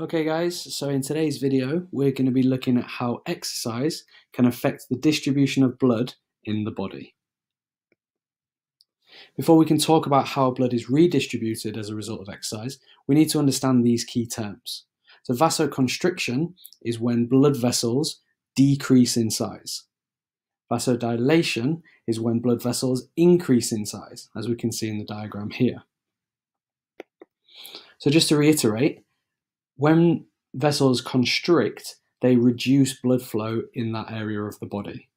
Okay guys, so in today's video we're going to be looking at how exercise can affect the distribution of blood in the body. Before we can talk about how blood is redistributed as a result of exercise, we need to understand these key terms. So vasoconstriction is when blood vessels decrease in size. Vasodilation is when blood vessels increase in size, as we can see in the diagram here. So just to reiterate, when vessels constrict, they reduce blood flow in that area of the body.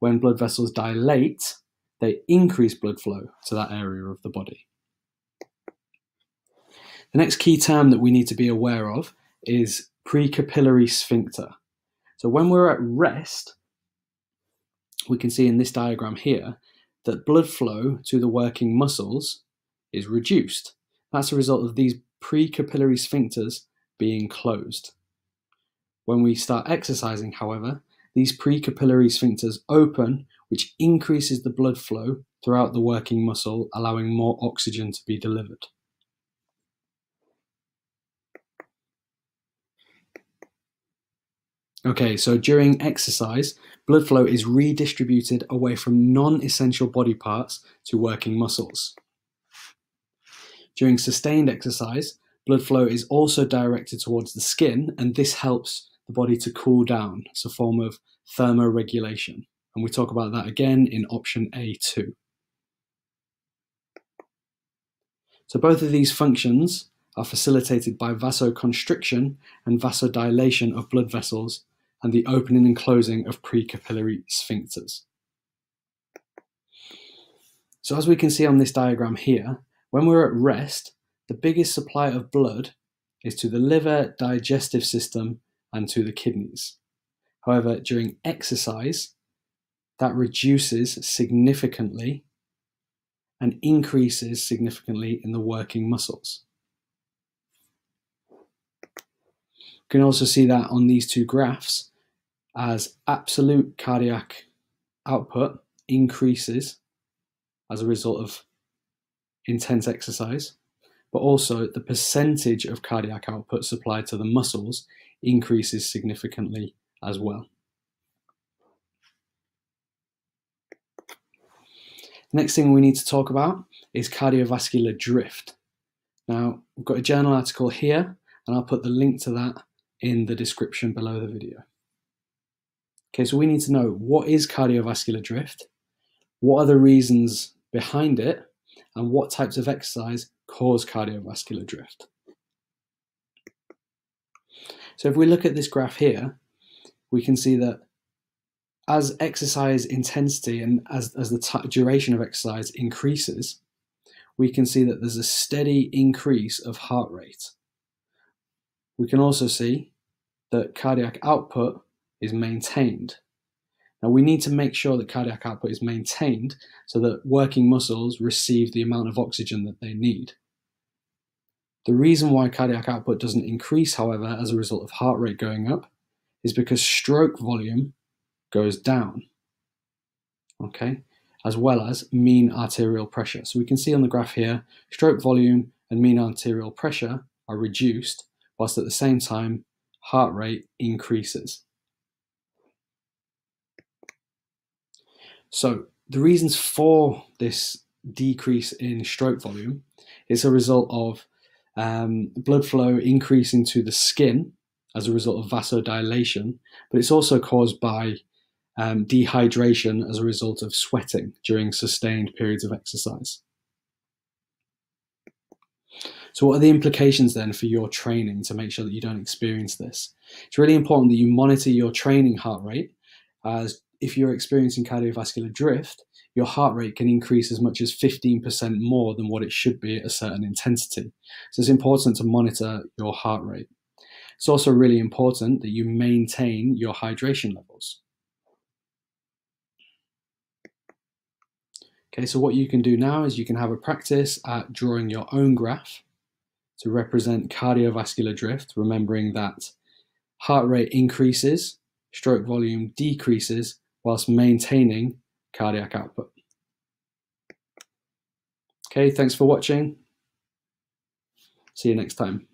When blood vessels dilate, they increase blood flow to that area of the body. The next key term that we need to be aware of is precapillary sphincter. So when we're at rest, we can see in this diagram here that blood flow to the working muscles is reduced. That's a result of these precapillary sphincters being closed. When we start exercising, however, these precapillary sphincters open, which increases the blood flow throughout the working muscle, allowing more oxygen to be delivered. Okay, so during exercise, blood flow is redistributed away from non essential body parts to working muscles. During sustained exercise, blood flow is also directed towards the skin, and this helps the body to cool down. It's a form of thermoregulation. And we talk about that again in option A2. So both of these functions are facilitated by vasoconstriction and vasodilation of blood vessels and the opening and closing of precapillary sphincters. So as we can see on this diagram here, when we're at rest, the biggest supply of blood is to the liver, digestive system, and to the kidneys. However, during exercise, that reduces significantly and increases significantly in the working muscles. You can also see that on these two graphs as absolute cardiac output increases as a result of intense exercise, but also the percentage of cardiac output supplied to the muscles increases significantly as well. Next thing we need to talk about is cardiovascular drift. Now, we've got a journal article here, and I'll put the link to that in the description below the video. Okay, so we need to know what is cardiovascular drift, what are the reasons behind it, and what types of exercise cause cardiovascular drift. So if we look at this graph here, we can see that as exercise intensity and as, as the duration of exercise increases, we can see that there's a steady increase of heart rate. We can also see that cardiac output is maintained. Now we need to make sure that cardiac output is maintained so that working muscles receive the amount of oxygen that they need. The reason why cardiac output doesn't increase, however, as a result of heart rate going up, is because stroke volume goes down. Okay, as well as mean arterial pressure. So we can see on the graph here, stroke volume and mean arterial pressure are reduced, whilst at the same time, heart rate increases. So the reasons for this decrease in stroke volume is a result of um, blood flow increasing to the skin as a result of vasodilation, but it's also caused by um, dehydration as a result of sweating during sustained periods of exercise. So, what are the implications then for your training to make sure that you don't experience this? It's really important that you monitor your training heart rate as if you're experiencing cardiovascular drift, your heart rate can increase as much as 15% more than what it should be at a certain intensity. So it's important to monitor your heart rate. It's also really important that you maintain your hydration levels. Okay, so what you can do now is you can have a practice at drawing your own graph to represent cardiovascular drift, remembering that heart rate increases, stroke volume decreases, whilst maintaining cardiac output. Okay, thanks for watching. See you next time.